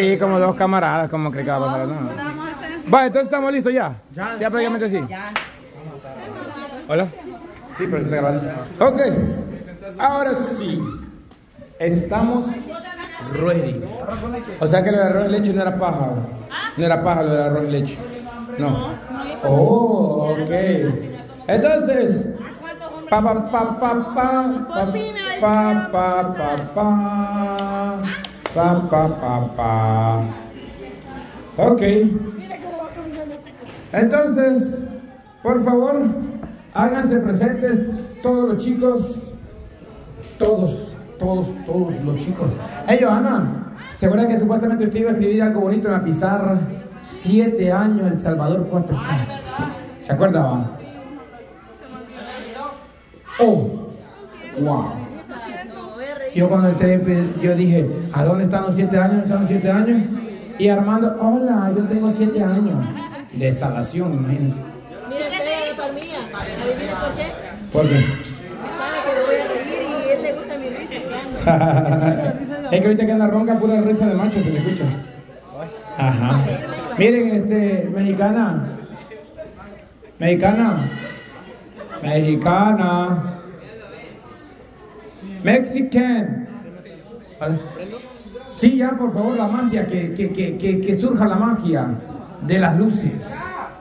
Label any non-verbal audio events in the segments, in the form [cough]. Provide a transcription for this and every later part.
Sí, como dos camaradas, como cree que va a pasar. No. Vale, entonces estamos listos ya. Ya. Ya prácticamente sí. Ya. Hola. Sí, pero está grabando. Ok. Ahora sí. Estamos ready. O sea que lo de arroz y leche no era paja. No era paja lo del arroz y leche. No. Oh, ok. Entonces. Pa pa pa pa pa pa pa pa pa pa pa pa pa pa Ok. Entonces, por favor, háganse presentes todos los chicos, todos, todos, todos los chicos. Hey, Johanna, ¿se acuerda que supuestamente usted iba a escribir algo bonito en la pizarra? Siete años, El Salvador 4K. ¿Se acuerda? va? Oh, wow. Yo cuando entré, yo dije, ¿a dónde están los siete años? ¿Están los siete años? Y Armando, hola, yo tengo siete años. De salación, imagínense. Mire, pega de palmilla. ¿Adivina por qué? ¿Por qué? Sabe que voy a reír y a él le gusta mi risa. [laughs] es que ahorita que anda ronca, pura risa de macho se le escucha. Ajá. Miren, este, mexicana. Mexicana. Mexicana. Mexican. Sí, ya, por favor, la magia, que, que, que, que, surja la magia de las luces.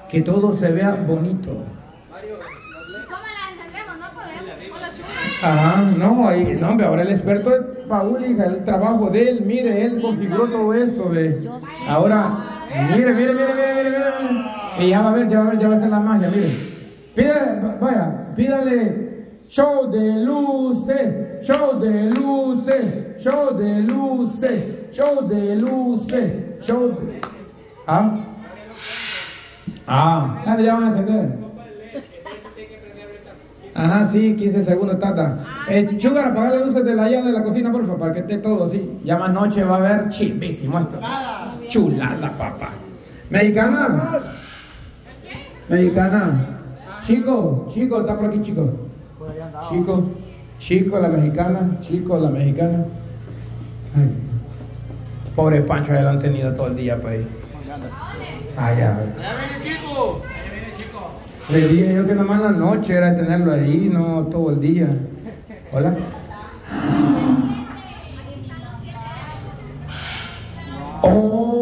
Que todo se vea bonito. ¿Cómo las encendemos? No podemos. Hola, chula. Ajá, no, ahí, no, hombre, ahora el experto es Paul, hija, el trabajo de él, mire, él configuró todo esto, ve. Ahora, mire, mire, mire, mire, mire, mire. Y ya va a ver, ya va a ver, ya va a hacer la magia, mire. Pida, vaya, pídale show de luces, show de luces, show de luces, show de luces, show de... ¿Ah? Ah, ya, ya van a encender. Ajá, sí, 15 segundos, tata. Eh, Sugar, apagar las luces de la llave de la cocina, por favor, para que esté todo así. Ya más noche va a haber chivísimo esto. Chulada, papá. ¿Mexicana? ¿Mexicana? Chico, chico, está por aquí, chico. Chico, chico, la mexicana, chico, la mexicana. Ay. Pobre Pancho, ya lo han tenido todo el día para ahí. Ah, ya. Le dije yo que nomás la noche era tenerlo ahí, no todo el día. Hola. Oh,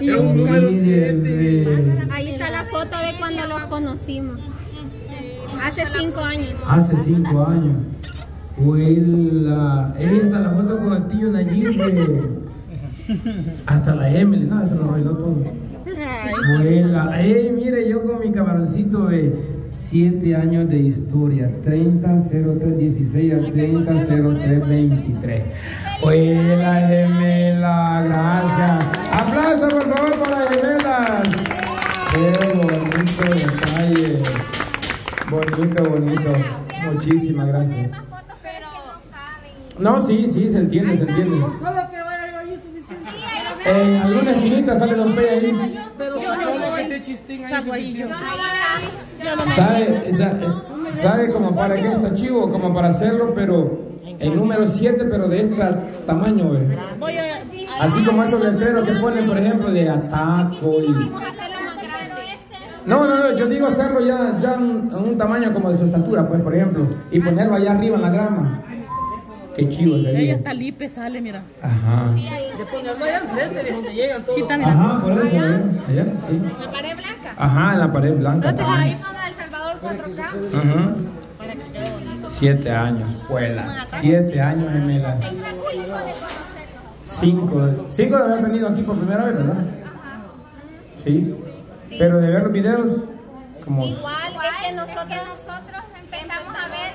Ve. Ahí está la foto de cuando los conocimos. Hace cinco años. Hace cinco años. Huela. Ahí está la foto con el tío Nayib. ve. Hasta la Emily, nada, se lo arregló todo. Huela. Ey, mire, yo con mi camaroncito de 7 años de historia. 30-03-16 al 30-03-23. Huela, gemela, gracias. Aplauso, por favor, para las gemelas. Qué bonito detalle. Bonito, bonito. Muchísimas gracias. No, sí, sí, se entiende, se entiende. Solo que vaya yo ahí suficiente. En alguna esquinita sale Don P ahí. Pero Esté chistín ahí me ¿Sabe, sa- sabe como para qué está chivo? Como para hacerlo, pero el número 7, pero de este tamaño. Así como esos letreros que ponen, por ejemplo, de ataco y... No, no, no, yo digo hacerlo ya, ya en en un tamaño como de su estatura, pues, por ejemplo, y ponerlo allá arriba en la grama. Qué chivo Ella sería. está lipe, sale, mira. Ajá. De ponerlo allá enfrente, de donde llegan todos. Quita, mira. Ajá, por eso, ¿eh? Allá, sí. La pared blanca. Ajá, en la pared blanca. Ahí ponga El Salvador 4K. Ajá. Siete años, escuela. Siete años gemelas. Está cinco de conocerlo. Cinco. De haber venido aquí por primera vez, ¿verdad? Sí. Pero de ver los videos, como... Igual es que nosotros, nosotros empezamos a ver.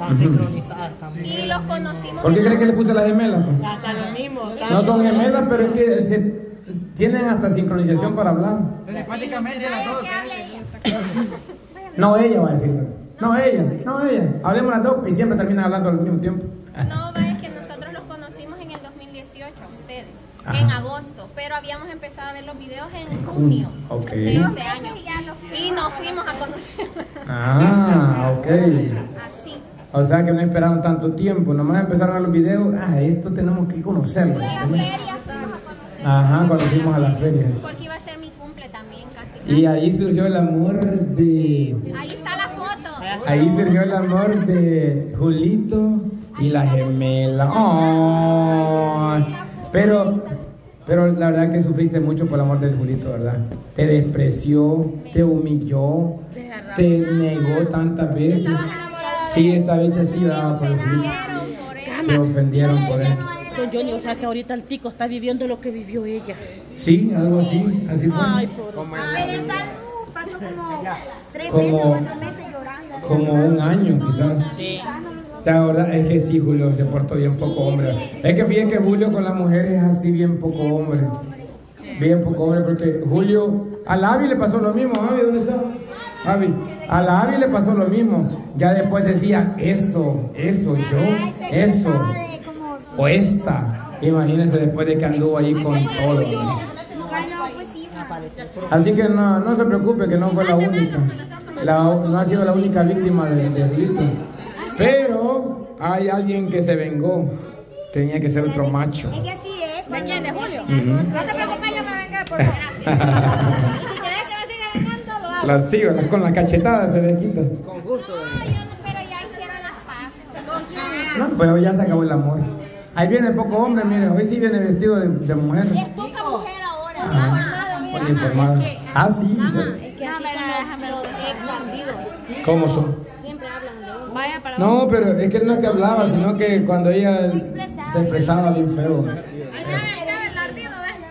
Están sincronizadas también. Y los conocimos. ¿Por qué crees que le puse las gemelas? pues? Hasta lo mismo. No son gemelas, pero es que se tienen hasta sincronización para hablar. Telepáticamente las dos. Ella. No, ella va a decir. No, ella, no, ella. Hablemos las dos y siempre terminan hablando al mismo tiempo. No, va, es que nosotros los conocimos en el 2018, ustedes, Ajá. en agosto, pero habíamos empezado a ver los videos en junio Ok. de ese año. Y nos fuimos a conocer Ah, ok. así. O sea que no esperaron tanto tiempo, nomás empezaron a ver los videos. Ah, esto tenemos que conocerlo. En la feria fuimos a conocer. Ajá, cuando fuimos a la feria. Porque iba a ser mi cumple también, casi. Y ahí surgió el amor de. Ahí está la foto. Ahí surgió el amor de Julito y la gemela. Ay. Pero, pero la verdad que sufriste mucho por el amor del Julito, ¿verdad? Te despreció, te humilló, te negó tantas veces. Sí, esta vez sí daba por el. Te ofendieron por él. Don Johnny, o sea que ahorita el tico está viviendo lo que vivió ella. Sí, algo así, así Ay, fue. por Pero luz pasó como tres Como- meses, cuatro meses llorando. Como un año quizás. La verdad es que sí, Julio se portó bien poco hombre. Es que fíjense que Julio con las mujeres es así bien poco hombre. Bien poco hombre, porque Julio, a la Avi le pasó lo mismo. Avi, ¿dónde está? A la Avi le pasó lo mismo. Ya después decía, eso, eso, yo, eso. O esta. Imagínense después de que anduvo ahí con todo. Pues. Así que no, no se preocupe que no fue la única. La- no ha sido la única víctima de, de Julito. Pero hay alguien que se vengó. Tenía que ser otro macho. Es que así es. ¿De quién? ¿De Julio? No te preocupes, yo me vengué por [laughs] gracias. La sigo, con la cachetada se desquita. Con gusto. No, yo no, pero ya hicieron las paces. ¿Con quién? No, pues ya se acabó el amor. Ahí viene poco hombre, mire, hoy sí viene vestido de, de mujer. Es poca mujer ahora. Ah, sí. sí. Es que así son los, los ex bandidos. ¿Cómo son? Siempre hablan de uno. Vaya para No, pero es que él no es que hablaba, sino que cuando ella se expresaba bien feo.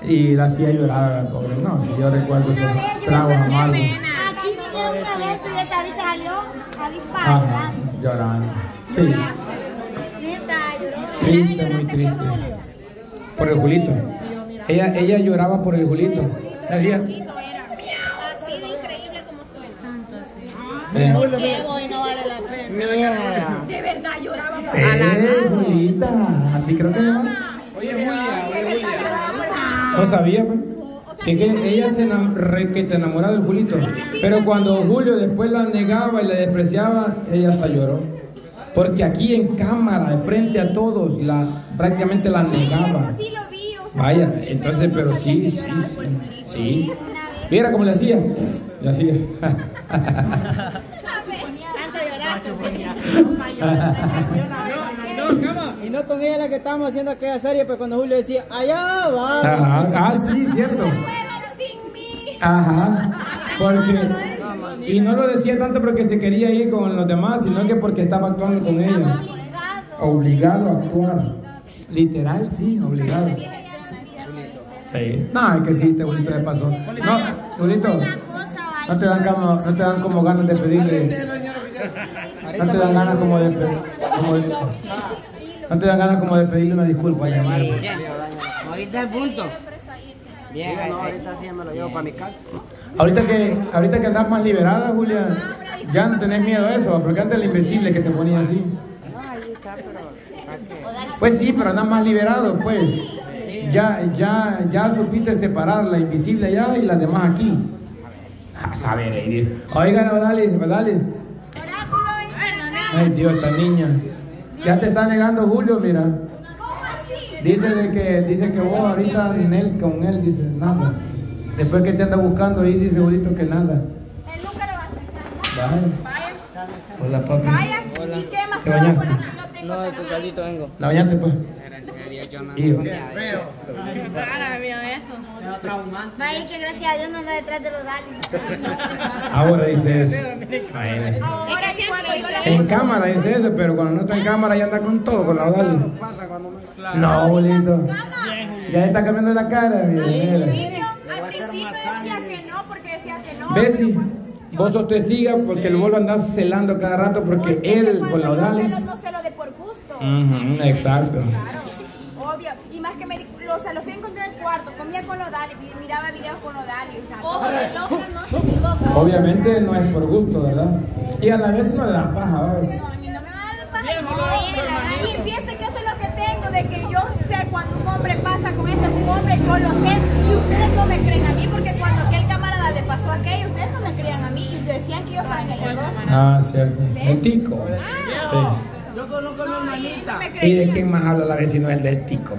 Y la hacía llorar pobre. No, si yo recuerdo esos tragos amargos. Ajá, llorando. Sí, Neta, lloró. triste, muy triste. Por el Julito. Ella, ella lloraba por el Julito. Así de increíble como suena. eh, Llevo y no vale la pena. De verdad lloraba. eh, Julita, así creo que Julia, oye, Julia. No sabía, pues. Sí que ella se enam- re que te enamoraba del Julito. Pero cuando Julio después la negaba y la despreciaba, ella hasta lloró. Porque aquí en cámara, de frente a todos, la, prácticamente la negaba. Sí lo vi, o sea, Vaya, entonces, pero sí, sí, sí. Sí. Mira cómo le hacía. Le hacía. [laughs] Tanto lloraste. Con ella la que estábamos haciendo aquella serie, pues cuando Julio decía, allá va. Ajá. Ah, sí, [laughs] cierto. Fueron sin mí. Ajá. Porque. Y no lo decía tanto porque se quería ir con los demás, sino que porque estaba actuando con ella. Obligado. Obligado a actuar. Literal, sí, obligado. Sí. No, es que sí, este Julito de paso. No, Julito, no te dan como, no te dan como ganas de pedirle. No te dan ganas como de, pe- como de- no te dan ganas como de pedirle una disculpa a ella. Ahorita el punto. Bien, no, ahorita sí me lo llevo para mi casa. Ahorita que, ahorita que andas más liberada, Julia, ya no tenés miedo a eso, porque antes el invisible que te ponía así. Pues sí, pero andas más liberado, pues. Ya, ya, ya supiste separar la invisible allá y las demás aquí. A saber. Oigan, Odalis, Odalis. Ay, Dios, esta niña. Ya te está negando Julio, mira. Dice de que, dice que vos ahorita en él, con él, dice nada. Después que te anda buscando ahí, dice Julito que nada. Él nunca lo va a aceptar. Vaya. Hola, papi. ¿Y qué más ¿Te bañaste? No, de tu caldito vengo. ¿La bañaste, pues? Hijo. Para, vio eso. Vaya que gracias a Dios no anda detrás de los gatos. Ahora dice eso. Ahora sí cuando yo le En cámara dice eso, pero cuando no está en cámara ya anda con todo, con la Odalis. No, bolito. Ya está cambiando la cara, mira. Al principio decía que no, porque decía que no. Bessie, vos sos testiga porque el Volvo anda celando cada rato porque él con la Odalis. No se lo de por gusto. Exacto. Obvio. Más que me o sea, lo fui a encontrar en el cuarto comía con los Dali, vi- miraba videos con los Dali. O sea, Ojo de loca no se equivoca. Obviamente no es por gusto, ¿verdad? Y a la vez no le da paja, ¿verdad? No, a mí no me va a dar paja. Y fíjese que eso es lo que tengo, de que yo sé cuando un hombre pasa con este un hombre, yo lo sé. Y ustedes no me creen a mí, porque cuando aquel camarada le pasó aquello, ustedes no me creían a mí. Y decían que yo estaba en el error. Ah, cierto. El tico. Yo conozco a mi hermanita. ¿Y de quién más habla la vez si no es el del tico?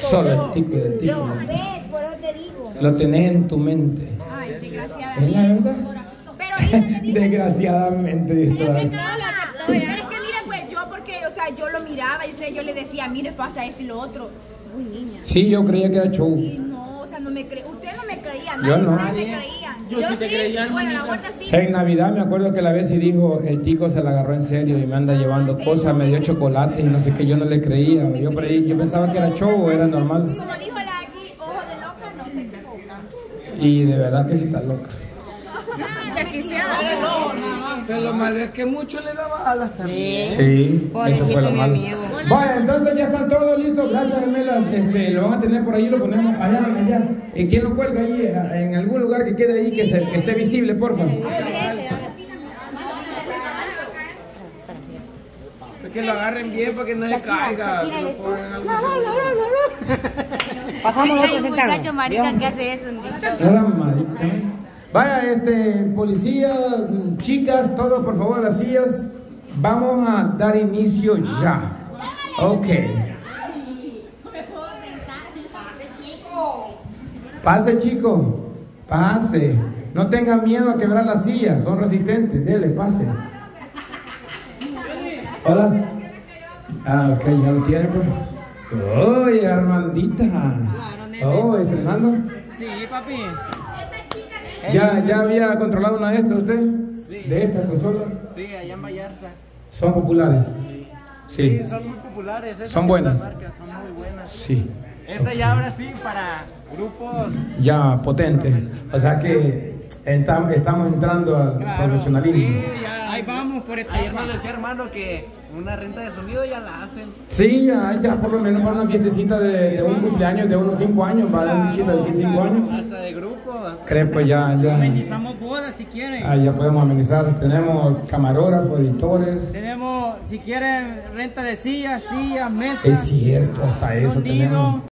Solo el tico y del tico. ¿Ves? Por eso te digo. Lo tenés en tu mente. Ay, ¿Es desgraciadamente. la verdad? Pero Desgraciadamente, dice Pero es que no, pero es que miren, pues yo porque, o sea, yo lo miraba y usted yo le decía, mire, pasa esto y lo otro. Uy, niña. Sí, yo creía que era show. Me cre... Usted no me creía, Yo no. nadie me creía. Yo sí te creía, Bueno, la vuelta sí. En Navidad me acuerdo que la vez y dijo, el tico se la agarró en serio y me anda llevando cosas, me dio chocolates y no sé qué, yo no le creía. Yo, creí- yo pensaba que era show o era normal. Como dijo la aquí, ojo de loca, no se equivoca. Y de verdad que sí está loca. Ya quisiera. Pero lo malo es que mucho le daba alas también. Sí, eso fue lo malo. Bueno, entonces ya están todos listos. Gracias, gemelas. Este, lo van a tener por ahí, lo ponemos allá, allá. ¿Y quién lo cuelga ahí? En algún lugar que quede ahí, que, se- que esté visible, por favor. Que lo agarren bien para que no se caiga. Pasamos Hay otro un marica que hace eso. Vaya, este, policía, mm, chicas, todos por favor a las sillas. Vamos a dar inicio ya. Ok. Pase, chico. Pase. No tengan miedo a quebrar las sillas, son resistentes. Dele, pase. Hola. Ah, ok, ya lo tiene, pues. Oye, Armandita. Oh, estrenando. Sí, papi. ¿Ya, ¿Ya había controlado una de estas usted? Sí. ¿De estas consolas? Sí, allá en Vallarta. ¿Son populares? Sí. Sí, son muy populares. esas Son buenas. marcas son muy buenas. Sí. Esa ya ahora sí para grupos. Ya, potente. O sea que estamos entrando al profesionalismo. Sí, ya. Vamos por etapas. Ayer nos decía hermano que una renta de sonido ya la hacen. Sí, ya, ya por lo menos para una fiestecita de, de un cumpleaños de unos 5 años, para un bichito de 5 años. Hasta de grupos. Creo pues ya, ya. Amenizamos bodas si quieren. Ah, ya podemos amenizar. Tenemos camarógrafos, editores. Tenemos, si quieren, renta de sillas, sillas, mesas. Es cierto, hasta eso sonido. tenemos.